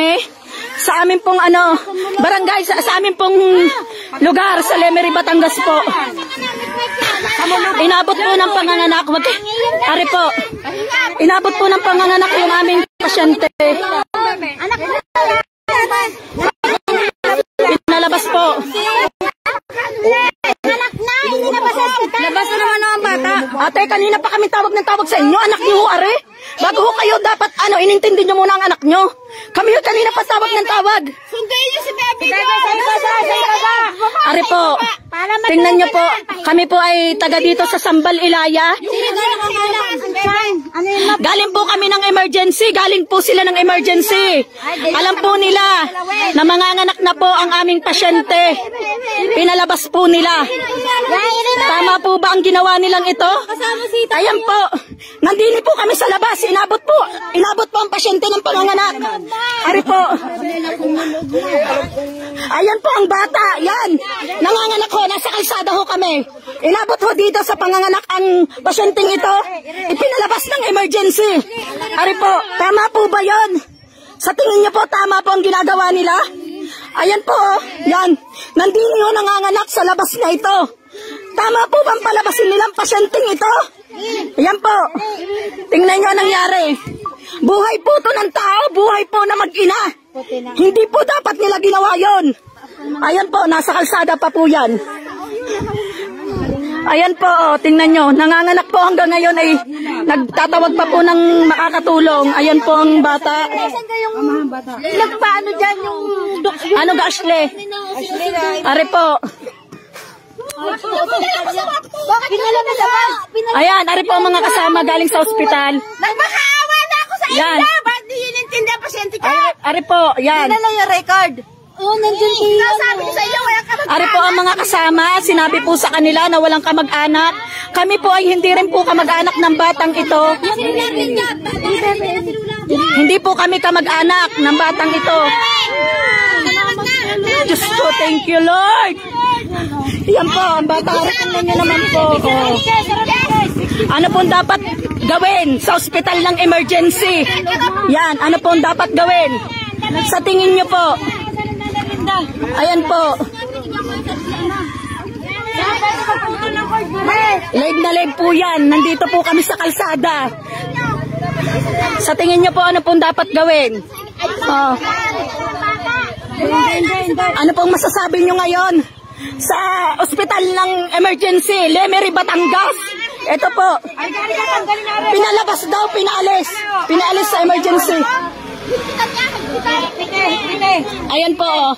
kami sa amin pong ano, barangay, sa, sa amin pong lugar sa Lemery, Batangas po. Inabot po ng panganganak. Wag, ari po. Inabot po ng panganganak yung aming pasyente. Pinalabas po. Labas na naman ang bata. Ate, kanina pa kami tawag ng tawag sa inyo. Anak niyo are. Bago ho kayo dapat, ano, inintindi niyo muna ang anak niyo. Kami ho kanina pa tawag ng tawag. Sunduin niyo si Bebe. Are po. Tingnan niyo po. Kami po ay taga dito sa Sambal, Ilaya. Galing po kami ng emergency. Galing po sila ng emergency. Alam po nila na manganganak na po ang aming pasyente. Pinalabas po nila. Tama po ba ang ginawa nilang ito? Ayan po. Nandini po kami sa labas. Inabot po. Inabot po ang pasyente ng panganganak. Ari po. Ayan po ang bata. Yan. Nanganganak ho. Nasa kalsada ho kami. Inabot ho dito sa panganganak ang pasyenteng ito. Ipinalabas ng emergency. Ari po. Tama po ba yon? Sa tingin niyo po, tama po ang ginagawa nila? Ayan po, oh. yan. Nandini ho nanganganak sa labas na ito. Tama po bang palabasin nilang pasyenteng ito? Ayan po. Tingnan nyo ang nangyari. Buhay po to ng tao, buhay po na mag-ina. Hindi po dapat nila ginawa yon. Ayan po, nasa kalsada pa po yan. Ayan po, oh, tingnan nyo. Nanganganak po hanggang ngayon ay nagtatawag pa po ng makakatulong. Ayan po ang bata. Nagpaano dyan yung Ano ga, Ashley? Are po. Ayan, are po ang mga kasama galing sa ospital. Nagmakaawa na ako sa Yan. ila. Ba't di yun intindi ang pasyente ka? Are, are po, yan. Pinala yung record. Oo, nandun siya. Nasabi ko sa iyo, wala ka Are po ang mga kasama, sinabi po sa kanila na walang kamag-anak. Kami po ay hindi rin po kamag-anak ng batang ito. Hindi po kami kamag-anak ng batang ito. Diyos ko, thank you Lord. Yan po, ang bata, niyo naman po. Oh. Ano pong dapat gawin sa ospital ng emergency? Yan, ano pong dapat gawin? Sa tingin niyo po. Ayan po. Live na live po yan. Nandito po kami sa kalsada. Sa tingin niyo po, ano pong dapat gawin? Oh. Ano pong masasabi niyo ngayon? Sa ospital ng emergency, Lemery, Batangas. Ito po. Pinalabas daw, pinalis. Pinalis sa emergency. Ayan po. oh.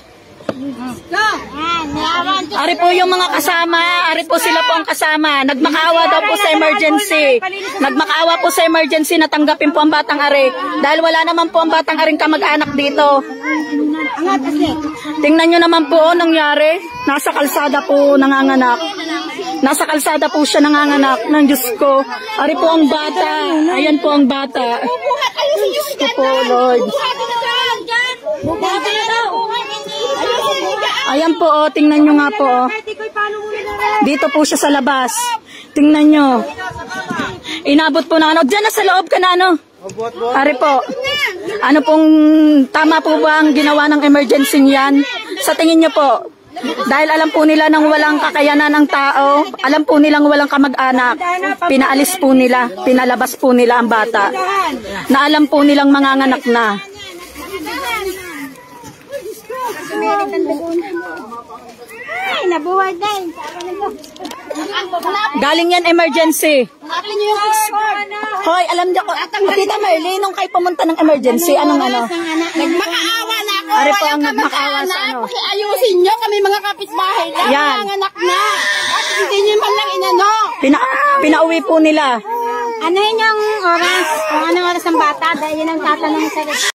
Ari po yung mga kasama, ari po sila po ang kasama. Nagmakaawa daw po sa emergency. Nagmakaawa po sa emergency na tanggapin po ang batang ari. Dahil wala naman po ang batang aring kamag-anak dito. Tingnan nyo naman po oh, nangyari. Nasa kalsada po nanganganak. Nasa kalsada po siya nanganganak ng Diyos ko. Ari po ang bata. Ayan po ang bata. Diyos ko po, Lord. Ayan po, oh, tingnan nyo nga po. Oh. Dito po siya sa labas. Tingnan nyo. Inabot po na ano. Diyan na sa loob ka na ano. Ari po. Ano pong tama po ba ang ginawa ng emergency niyan? Sa tingin nyo po, dahil alam po nila nang walang kakayanan ng tao, alam po nilang walang kamag-anak, pinaalis po nila, pinalabas po nila ang bata, na alam po nilang manganganak na. Ay, nabuhay din. Galing yan emergency. Yung. Hoy, alam niyo ko, Tita Marlene, nung kayo pumunta ng emergency, anong ano? Nagmakaawa na. Ari po ang nagmakaawa sa ano. Pakiayusin nyo kami mga kapitbahay lang. Yan. Mga anak na. At hindi nyo man lang inano. Pina, pinauwi po nila. Ano yun yung oras? Kung anong oras ng bata? Dahil yun ang tatanong sa